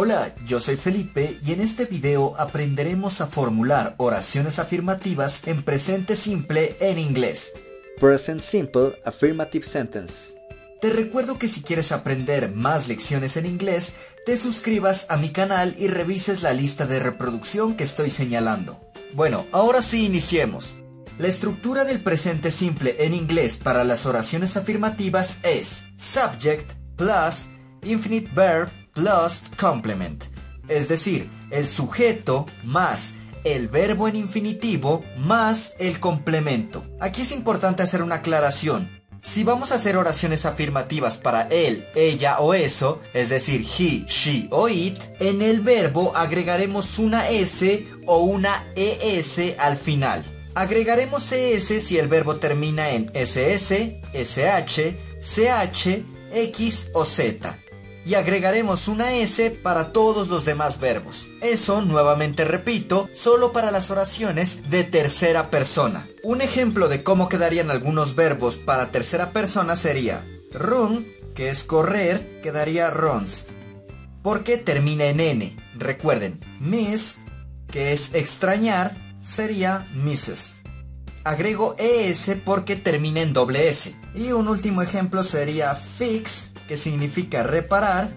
Hola, yo soy Felipe y en este video aprenderemos a formular oraciones afirmativas en presente simple en inglés. Present Simple Affirmative Sentence. Te recuerdo que si quieres aprender más lecciones en inglés, te suscribas a mi canal y revises la lista de reproducción que estoy señalando. Bueno, ahora sí iniciemos. La estructura del presente simple en inglés para las oraciones afirmativas es subject plus infinite verb plus complement. Es decir, el sujeto más el verbo en infinitivo más el complemento. Aquí es importante hacer una aclaración. Si vamos a hacer oraciones afirmativas para él, ella o eso, es decir, he, she o it, en el verbo agregaremos una s o una es al final. Agregaremos es si el verbo termina en ss, sh, ch, x o z y agregaremos una S para todos los demás verbos. Eso, nuevamente repito, solo para las oraciones de tercera persona. Un ejemplo de cómo quedarían algunos verbos para tercera persona sería run, que es correr, quedaría runs. Porque termina en N. Recuerden, miss, que es extrañar, sería misses. Agrego ES porque termina en doble S. Y un último ejemplo sería fix, que significa reparar,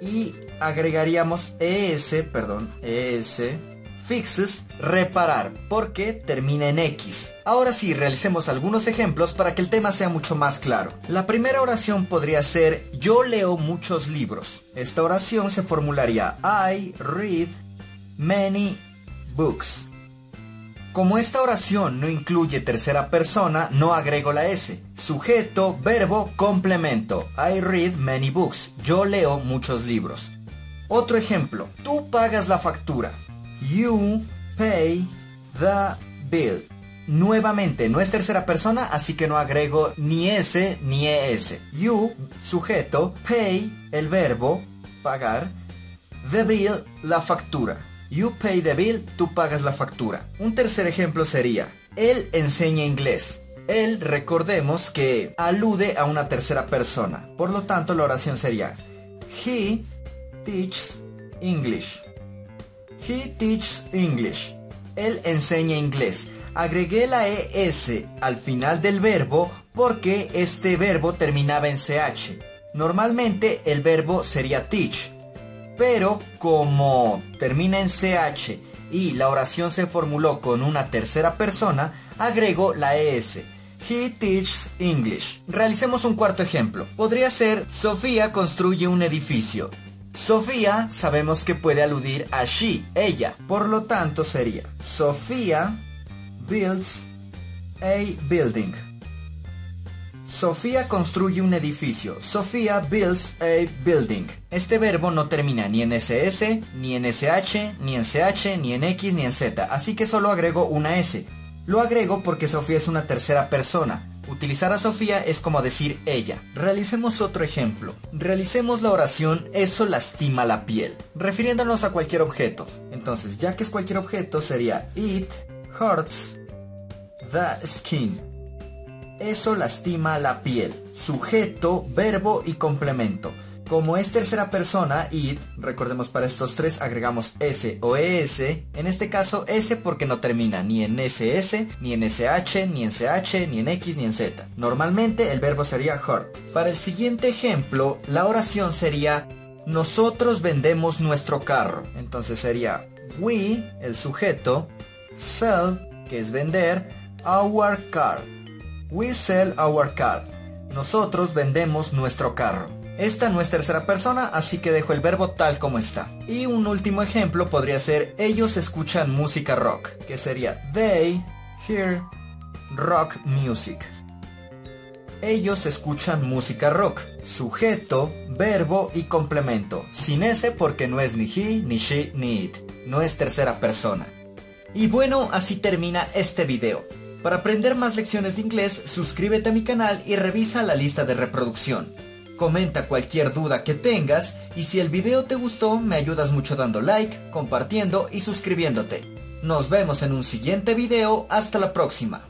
y agregaríamos ES, perdón, ES, fixes, reparar, porque termina en X. Ahora sí, realicemos algunos ejemplos para que el tema sea mucho más claro. La primera oración podría ser yo leo muchos libros. Esta oración se formularía I read many books. Como esta oración no incluye tercera persona, no agrego la S. Sujeto, verbo, complemento. I read many books. Yo leo muchos libros. Otro ejemplo. Tú pagas la factura. You pay the bill. Nuevamente, no es tercera persona, así que no agrego ni S ni ES. You, sujeto, pay, el verbo, pagar, the bill, la factura. You pay the bill, tú pagas la factura. Un tercer ejemplo sería, él enseña inglés. Él, recordemos que alude a una tercera persona. Por lo tanto, la oración sería, he teaches English. He teaches English. Él enseña inglés. Agregué la ES al final del verbo porque este verbo terminaba en CH. Normalmente el verbo sería teach, pero como termina en CH y la oración se formuló con una tercera persona, agrego la ES. He teaches English. Realicemos un cuarto ejemplo. Podría ser Sofía construye un edificio. Sofía sabemos que puede aludir a she, ella. Por lo tanto sería Sofía builds a building. Sofía construye un edificio. Sofía builds a building. Este verbo no termina ni en SS, ni en SH, ni en CH, ni en X, ni en Z, así que solo agrego una S. Lo agrego porque Sofía es una tercera persona. Utilizar a Sofía es como decir ella. Realicemos otro ejemplo. Realicemos la oración eso lastima la piel, refiriéndonos a cualquier objeto. Entonces, ya que es cualquier objeto, sería it hurts the skin. Eso lastima la piel. Sujeto, verbo y complemento. Como es tercera persona, it, recordemos para estos tres agregamos S o ES, en este caso S porque no termina ni en SS, ni en SH, ni en CH, ni en X, ni en Z. Normalmente el verbo sería hurt. Para el siguiente ejemplo, la oración sería nosotros vendemos nuestro carro. Entonces sería we, el sujeto, sell, que es vender, our car. We sell our car. Nosotros vendemos nuestro carro. Esta no es tercera persona, así que dejo el verbo tal como está. Y un último ejemplo podría ser ellos escuchan música rock, que sería they hear rock music. Ellos escuchan música rock, sujeto, verbo y complemento, sin ese porque no es ni he, ni she, ni it, no es tercera persona. Y bueno, así termina este video. Para aprender más lecciones de inglés, suscríbete a mi canal y revisa la lista de reproducción. Comenta cualquier duda que tengas y si el video te gustó me ayudas mucho dando like, compartiendo y suscribiéndote. Nos vemos en un siguiente video, hasta la próxima.